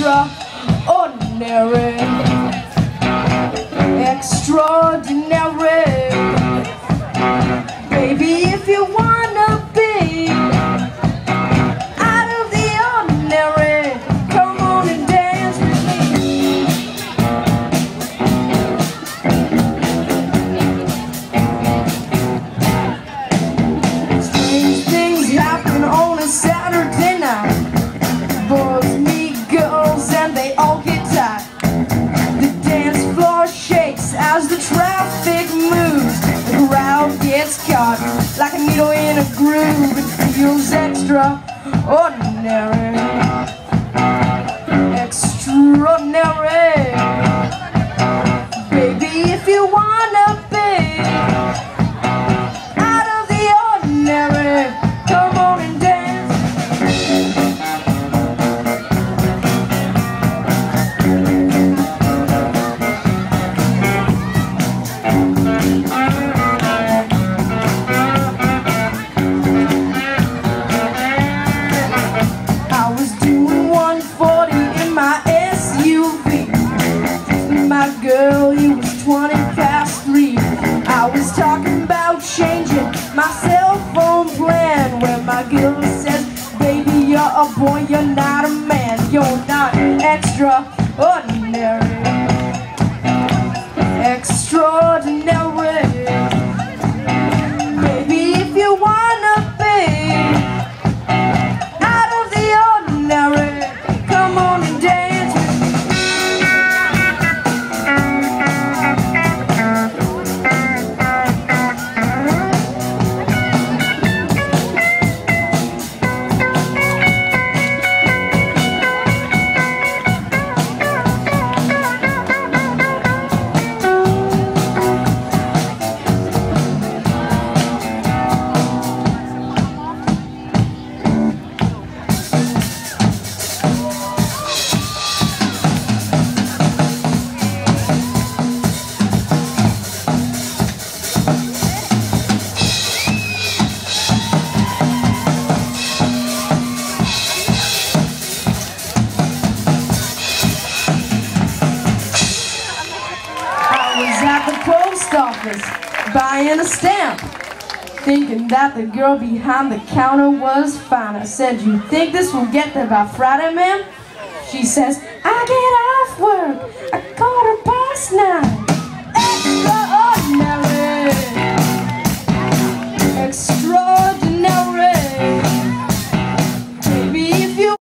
extraordinary Extraordinary caught like a needle in a groove. It feels. Extraordinary. My girl, he was 20 past three. I was talking about changing my cell phone plan. When my girl says, Baby, you're a boy, you're not a man. You're not extraordinary. Extraordinary. Post office buying a stamp, thinking that the girl behind the counter was fine. I said, You think this will get there by Friday, ma'am? She says, I get off work a